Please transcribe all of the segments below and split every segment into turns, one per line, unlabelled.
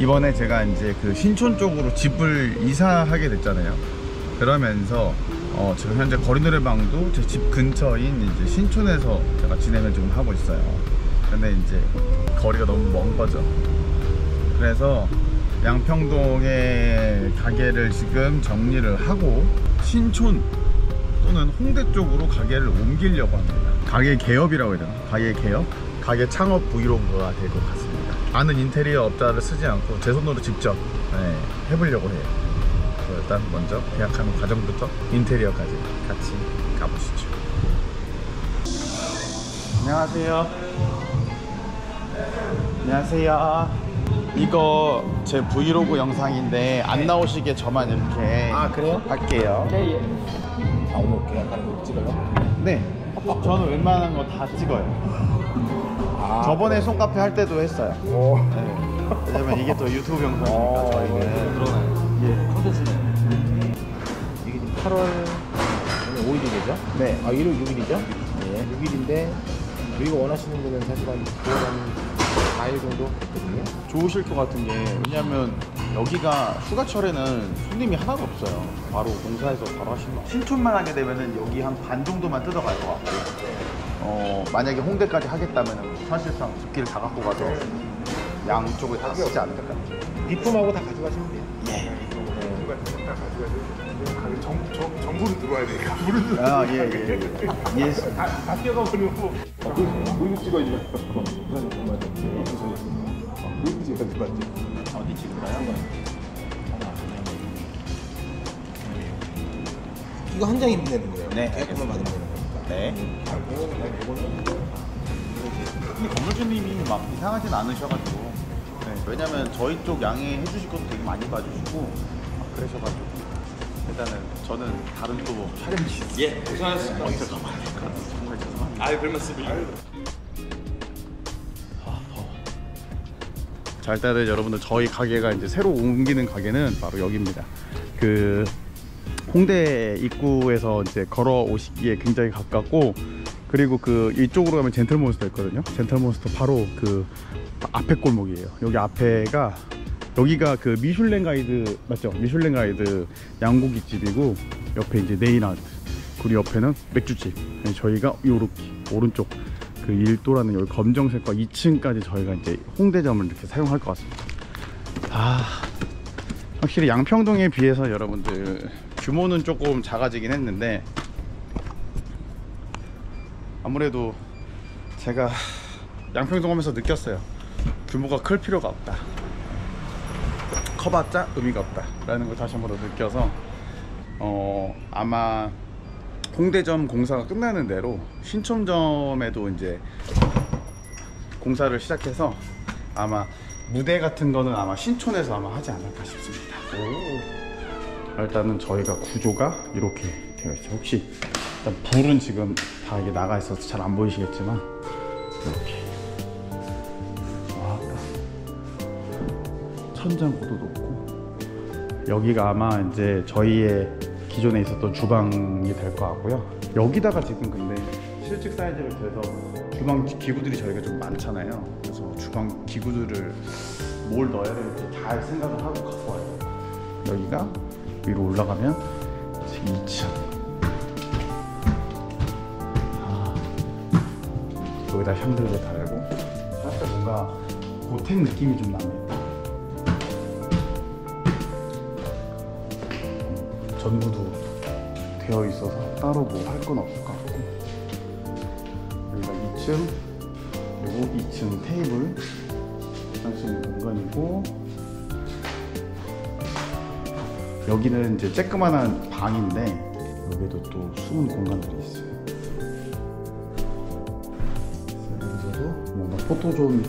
이번에 제가 이제 그 신촌 쪽으로 집을 이사하게 됐잖아요. 그러면서 어, 지금 현재 거리 노래방도 제 집 근처인 이제 신촌에서 제가 진행을 좀 하고 있어요. 근데 이제 거리가 너무 먼 거죠. 그래서 양평동의 가게를 지금 정리를 하고 신촌 또는 홍대 쪽으로 가게를 옮기려고 합니다. 가게 개업이라고 해야 되나? 가게 개업? 가게 창업 브이로그가 될 것 같습니다. 아는 인테리어 업자를 쓰지 않고 제 손으로 직접 네, 해보려고 해요. 일단 먼저 계약하는 과정부터 인테리어까지 같이 가보시죠. 안녕하세요. 안녕하세요. 이거 제 브이로그 영상인데 안 나오시게 저만 이렇게
아, 그래요?
할게요.
아 오늘 계약하는 거 찍어요?
네. 저는 웬만한 거 다 찍어요.
아
저번에 손카페 할 때도 했어요.
오.
네. 왜냐면 이게 또 유튜브 영상이니까
어,
저희는 예. 콘텐츠는
이게 지금 8월 오늘 5일이죠?
네.
아 1월 6일이죠? 네 6일인데 저희가 원하시는 거는 사실 한 9월 한 4일 정도 됐거든요
좋으실 것 같은 게 왜냐면 여기가 휴가철에는 손님이 하나도 없어요. 바로 공사해서 바로 하시는 거. 신촌만 하게 되면은 여기 한 반 정도만 뜯어갈 것 같고 어 만약에 홍대까지 하겠다면은 사실상 숲길 다 갖고 가서 양쪽을 다 쓰지 않을까.
리폼하고 다 가져가시면 돼요.
예.
정, 정, 정보를 들어와야 되니까. 모르는
아, 예, 예, 예. 예.
다, 다 뛰어가버리고 그리고 찍어야지 부산 정말 그리고 찍어야지 맞지
어디 찍을까요?
이거 한 장이면 되는 거예요.
네,
거니까
네. 근데 건물주님이 막 이상하진 않으셔가지고. 네, 왜냐면 저희 쪽 양해해 주실 것도 되게 많이 봐주시고 막 그러셔가지고 일단은 저는 다른 또 촬영이 있어요
예, 고생하셨습니다.
먼저 가봐야 같아요 정말 죄송합니다.
아유, 별 말씀을요.
자 일단은 여러분들 저희 가게가 이제 새로 옮기는 가게는 바로 여기입니다. 그 홍대 입구에서 이제 걸어 오시기에 굉장히 가깝고 그리고 그 이쪽으로 가면 젠틀몬스터 있거든요. 젠틀몬스터 바로 그 앞에 골목이에요. 여기 앞에가 여기가 그 미슐랭 가이드 맞죠? 미슐랭 가이드 양고기 집이고 옆에 이제 네일아트. 그리고 옆에는 맥주집. 네, 저희가 요렇게 오른쪽 그 일도라는 여기 검정색과 2층까지 저희가 이제 홍대점을 이렇게 사용할 것 같습니다. 아 확실히 양평동에 비해서 여러분들 규모는 조금 작아지긴 했는데 아무래도 제가 양평동 하면서 느꼈어요. 규모가 클 필요가 없다. 커봤자 의미가 없다. 라는 걸 다시 한 번 더 느껴서 어 아마 홍대점 공사가 끝나는 대로 신촌점에도 이제 공사를 시작해서 아마 무대 같은 거는 아마 신촌에서 아마 하지 않을까 싶습니다. 일단은 저희가 구조가 이렇게 되어 있어요. 혹시 일단 불은 지금 다 이게 나가 있어서 잘 안 보이시겠지만 이렇게 와 천장고도 높고 여기가 아마 이제 저희의 기존에 있었던 주방이 될 것 같고요. 여기다가 지금 근데 실측 사이즈를 돼서 주방 기구들이 저희가 좀 많잖아요. 그래서 주방 기구들을 뭘 넣어야 될지 잘 생각을 하고 갖고 와요. 여기가 위로 올라가면 이제 2층. 아, 여기다 샹들도 달고 살짝 뭔가 고택 느낌이 좀 납니다. 전구도 되어 있어서 따로 뭐 할 건 없을 것 같고 여기가 2층 그리고 2층 테이블 할수 있는 공간이고 여기는 이제 쬐끄만한 방인데 여기도 또 숨은 공간들이 있어요 여기서도 뭔가 포토존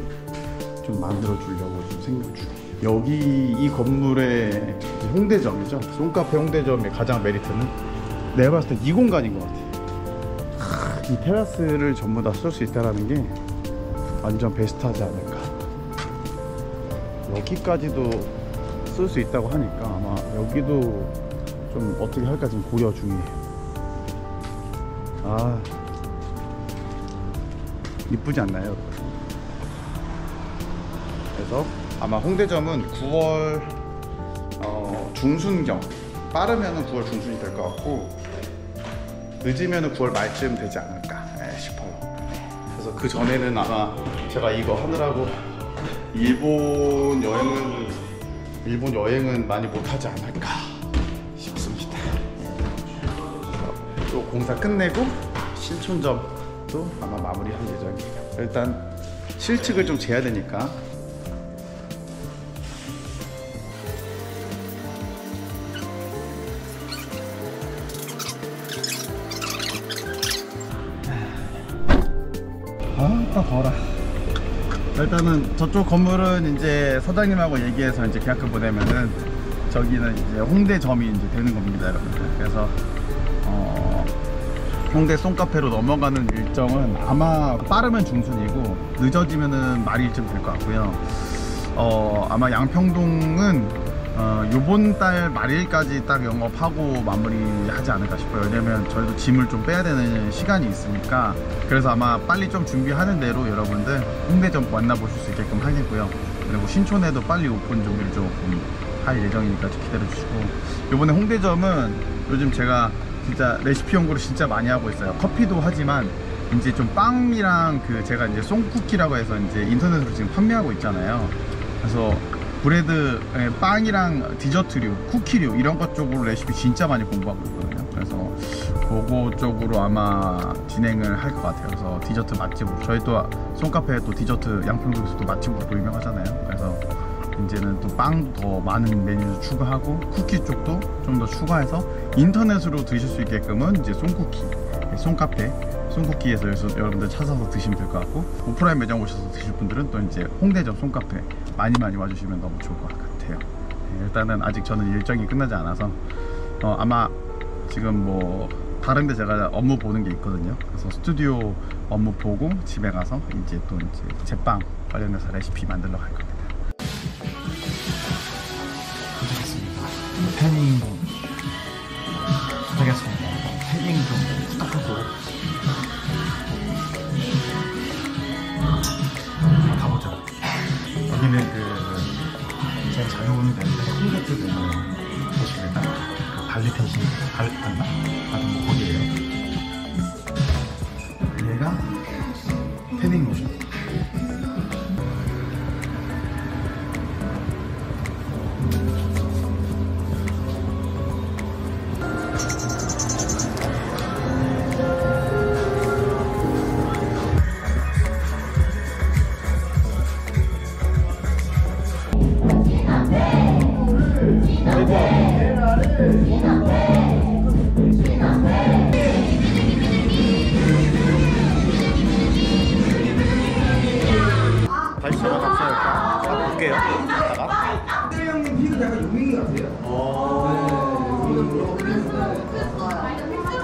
좀 만들어 주려고 좀 생각 중이에요. 여기 이 건물의 홍대점이죠. 손카페 홍대점의 가장 메리트는 내가 봤을 때 이 공간인 것 같아요. 하, 이 테라스를 전부 다 쓸 수 있다는 게 완전 베스트하지 않을까. 여기까지도 쓸 수 있다고 하니까 아마 여기도 좀 어떻게 할까 지금 고려 중이에요. 아 이쁘지 않나요? 그래서 아마 홍대점은 9월 어, 중순경 빠르면은 9월 중순이 될 것 같고 늦으면은 9월 말쯤 되지 않을까 예, 싶어요. 네. 그래서 그 전에는 아마 제가 이거 하느라고 일본 여행은 일본 여행은 많이 못하지 않을까 싶습니다. 또 공사 끝내고 신촌점도 아마 마무리할 예정이에요. 일단 실측을 좀 재야 되니까 아따 더라 일단은 저쪽 건물은 이제 사장님하고 얘기해서 이제 계약금 보내면은 저기는 이제 홍대점이 이제 되는 겁니다 여러분들. 그래서 어 홍대 송카페로 넘어가는 일정은 아마 빠르면 중순이고 늦어지면은 말일쯤 될 것 같고요. 어 아마 양평동은 어, 요번 달 말일까지 딱 영업하고 마무리하지 않을까 싶어요. 왜냐면 저희도 짐을 좀 빼야 되는 시간이 있으니까 그래서 아마 빨리 좀 준비하는 대로 여러분들 홍대점 만나보실 수 있게끔 하겠고요. 그리고 신촌에도 빨리 오픈 준비를 조금 할 예정이니까 좀 기다려 주시고 요번에 홍대점은 요즘 제가 진짜 레시피 연구를 진짜 많이 하고 있어요. 커피도 하지만 이제 좀 빵이랑 그 제가 이제 송쿠키라고 해서 이제 인터넷으로 지금 판매하고 있잖아요. 그래서 bread, 예, 빵이랑 디저트류, 쿠키류 이런 것 쪽으로 레시피 진짜 많이 공부하고 있거든요. 그래서 그거 쪽으로 아마 진행을 할 것 같아요. 그래서 디저트 맛집으로 저희 또 손카페 또 디저트 양평동에서 또 맛집으로 또 유명하잖아요. 그래서 이제는 또 빵도 더 많은 메뉴 추가하고 쿠키 쪽도 좀 더 추가해서 인터넷으로 드실 수 있게끔은 이제 송쿠키, 예, 송카페, 송쿠키에서 여기서 여러분들 찾아서 드시면 될 것 같고 오프라인 매장 오셔서 드실 분들은 또 이제 홍대점 송카페 많이 많이 와주시면 너무 좋을 것 같아요. 예, 일단은 아직 저는 일정이 끝나지 않아서 어, 아마 지금 뭐 다른 데 제가 업무 보는 게 있거든요. 그래서 스튜디오 업무 보고 집에 가서 이제 또 이제 제빵 관련해서 레시피 만들러 갈 겁니다. 도착 그 발리 텐신 발 맞나? 하여튼 뭐 거기에요. 얘가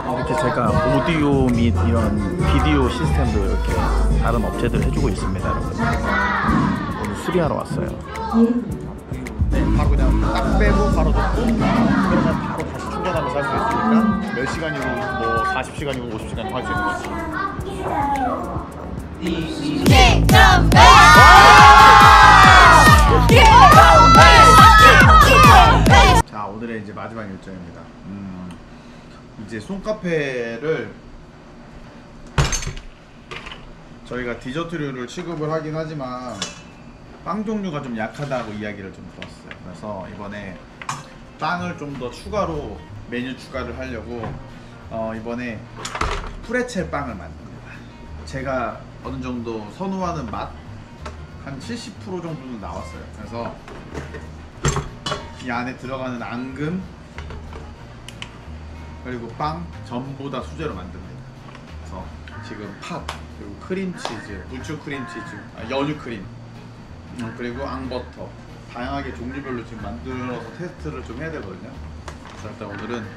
어, 제가 오디오 및 이런 비디오 시스템도 이렇게 다른 업체들 해주고 있습니다 여러분. 오늘 수리하러 왔어요. 네, 바로 그냥 딱 빼고 바로 넣고. 몇 시간이고 뭐 40시간이고 50시간이고 할 수 있는 거지. 자 오늘의 이제 마지막 일정입니다. 음, 이제 손카페를 저희가 디저트류를 취급을 하긴 하지만 빵 종류가 좀 약하다고 이야기를 좀 들었어요. 그래서 이번에 빵을 좀 더 추가로 메뉴 추가를 하려고 어, 이번에 프레첼 빵을 만듭니다. 제가 어느 정도 선호하는 맛 한 70% 정도는 나왔어요. 그래서 이 안에 들어가는 앙금 그리고 빵 전부 다 수제로 만듭니다. 그래서 지금 팥 그리고 크림치즈, 우추 크림치즈, 아, 연유 크림 음, 그리고 앙버터 다양하게 종류별로 지금 만들어서 테스트를 좀 해야 되거든요. 그래서 일단 오늘은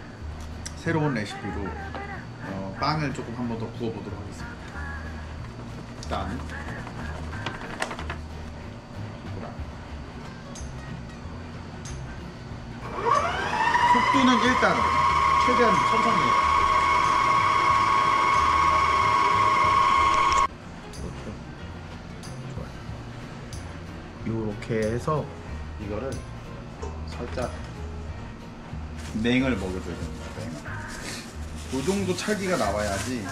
새로운 레시피로 어, 빵을 조금 한 번 더 구워보도록 하겠습니다. 일단 속도는 일단 최대한 천천히 이렇게 해서 이거를 살짝 냉을 먹여줘야 됩니다. 냉을. 그 정도 찰기가 나와야지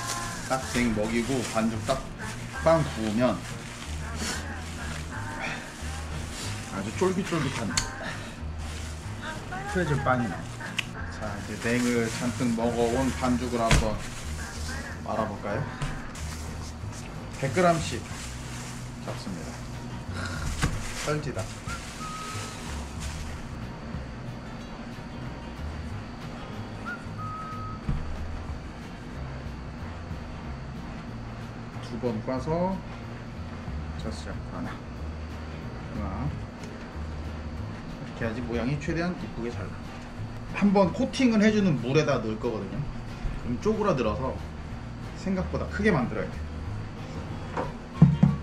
딱 냉 먹이고 반죽 딱 빵 구우면 아주 쫄깃쫄깃한 프레즐 빵이 나와. 자 이제 냉을 잔뜩 먹어온 반죽을 한번 말아볼까요? 100g씩 잡습니다. 썰지다. 두번 꽈서 젖을 하나 하나 이렇게 해야지 모양이 최대한 이쁘게 잘 나옵니다. 한번 코팅을 해주는 물에다 넣을 거거든요. 그럼 쪼그라들어서 생각보다 크게 만들어야 돼요.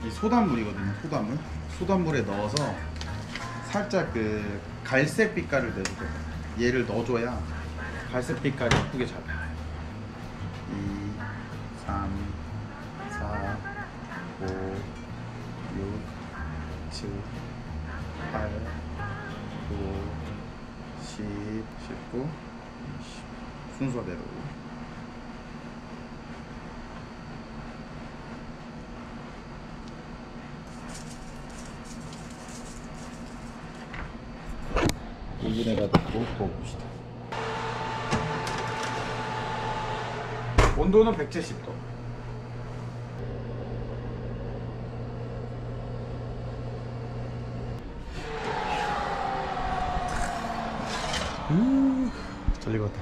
이 소단물이거든요. 소단물. 소단물에 넣어서 살짝 그 갈색 빛깔을 거예요. 얘를 넣어줘야 갈색 빛깔이 예쁘게 잘 나와요. 2, 3, 4, 5, 6, 7, 8, 9, 10, 19, 20. 순서대로. 오븐에다 넣고 구워봅시다. 온도는 170도. 음, 잘 익었다.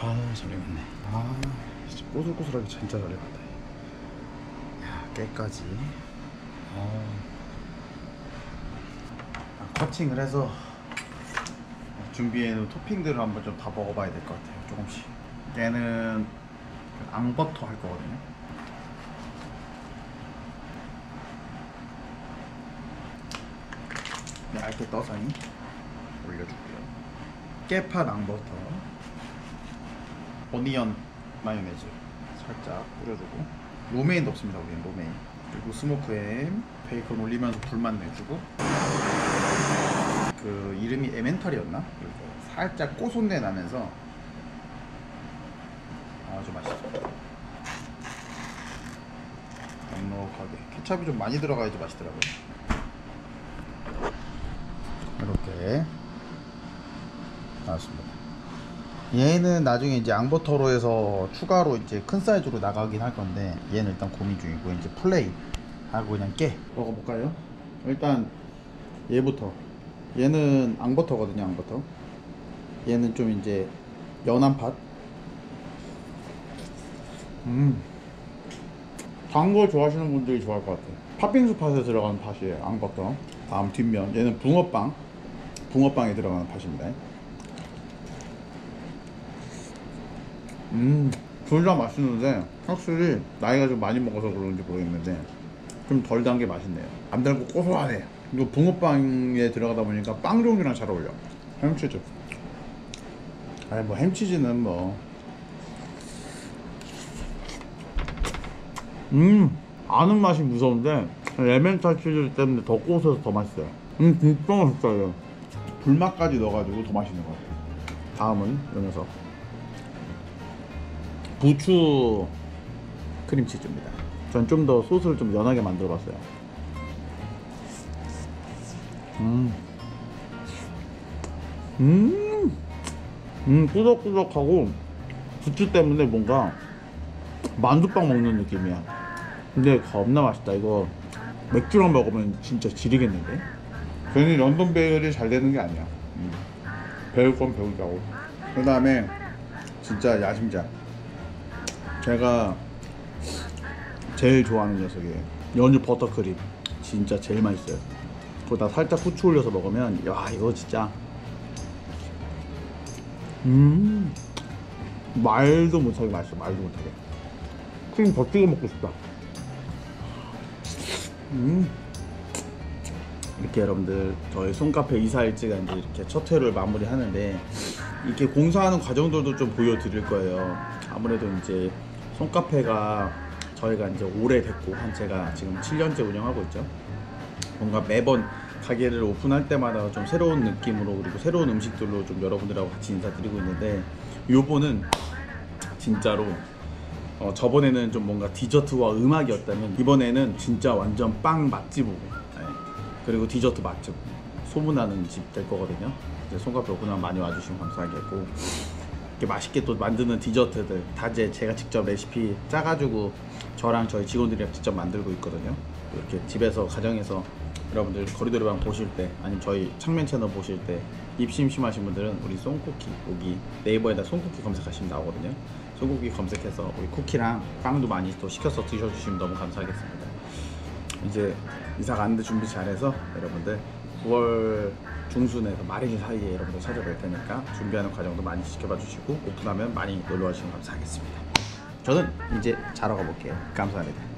아, 잘 익었네. 아, 진짜 꼬슬꼬슬하게 진짜 잘 익었다. 야, 깨까지. 아. 아, 커팅을 해서 준비해 놓은 토핑들을 한번 좀 다 먹어봐야 될 것 같아요. 조금씩. 얘는 그 앙버터 할 거거든요. 네, 얇게 떠서 올려줄게요. 깨빵 앙버터, onion 마요네즈 살짝 뿌려주고 로메인 넣습니다. 우리는 로메인. 그리고 스모크햄, 베이컨 올리면서 불만 내주고 에멘탈이었나? 그래서 살짝 고소내 나면서 아주 맛있어. 넉넉하게 케찹이 좀 많이 들어가야지 맛있더라고요. 이렇게 나왔습니다. 얘는 나중에 이제 앙버터로 해서 추가로 이제 큰 사이즈로 나가긴 할 건데 얘는 일단 고민 중이고 이제 플레이 하고 그냥 깨 먹어볼까요? 일단 얘부터 얘는 앙버터거든요 앙버터. 얘는 좀 이제 연한 팥. 음. 단거 좋아하시는 분들이 좋아할 것 같아요. 팥빙수 팥에 들어가는 팥이에요 앙버터. 다음 뒷면. 얘는 붕어빵. 붕어빵에 들어가는 팥입니다. 음, 둘 다 맛있는데 확실히 나이가 좀 많이 먹어서 그런지 모르겠는데 좀 덜 단 게 맛있네요. 안 달고 고소하네. 이거 붕어빵에 들어가다 보니까 빵 종류랑 잘 어울려. 햄치즈. 아니 뭐 햄치즈는 뭐. 음, 아는 맛이 무서운데 레멘탈 치즈 때문에 더 고소해서 더 맛있어요. 음, 진짜 맛있어요. 불맛까지 넣어가지고 더 맛있는 것 같아요. 다음은 이 녀석. 부추 크림치즈입니다. 전 좀 더 소스를 좀 연하게 만들어 봤어요. 음. 음. 음, 꾸덕꾸덕하고 부추 때문에 뭔가 만두빵 먹는 느낌이야. 근데 겁나 맛있다. 이거 맥주랑 먹으면 진짜 지리겠는데? 괜히 런던 베일이 잘 되는 게 아니야. 음. 배울 건 배우자고. 그 다음에 진짜 야심작. 제가 제일 좋아하는 녀석이에요. 연유 버터크림. 진짜 제일 맛있어요. 거기다 살짝 후추 올려서 먹으면 야 이거 진짜. 음. 말도 못하게 맛있어 말도 못하게. 크림 더 찍어 먹고 싶다. 음. 이렇게 여러분들 저희 손카페 이사일지가 이제 이렇게 첫 회를 마무리하는데 이렇게 공사하는 과정들도 좀 보여드릴 거예요. 아무래도 이제 손카페가 저희가 이제 오래됐고 한 제가 지금 7년째 운영하고 있죠. 뭔가 매번 가게를 오픈할 때마다 좀 새로운 느낌으로 그리고 새로운 음식들로 좀 여러분들하고 같이 인사드리고 있는데 요번은 진짜로 어, 저번에는 좀 뭔가 디저트와 음악이었다면 이번에는 진짜 완전 빵 맛집으로 네. 그리고 디저트 맛집 소문나는 집 될 거거든요. 이제 손가락 오픈하면 많이 와주시면 감사하겠고 이렇게 맛있게 또 만드는 디저트들 다 이제 제가 직접 레시피 짜가지고 저랑 저희 직원들이랑 직접 만들고 있거든요. 이렇게 집에서 가정에서 여러분들 거리도리방 보실 때 아니면 저희 창면 채널 보실 때 입심심하신 분들은 우리 송쿠키 여기 네이버에다 송쿠키 검색하시면 나오거든요. 송쿠키 검색해서 우리 쿠키랑 빵도 많이 또 시켜서 드셔주시면 너무 감사하겠습니다. 이제 이사 가는데 준비 잘해서 여러분들 9월 중순에서 말일 사이에 여러분들 찾아뵐 테니까 준비하는 과정도 많이 지켜봐 주시고 오픈하면 많이 놀러 와주시면 감사하겠습니다. 저는 이제 자러 가볼게요. 감사합니다.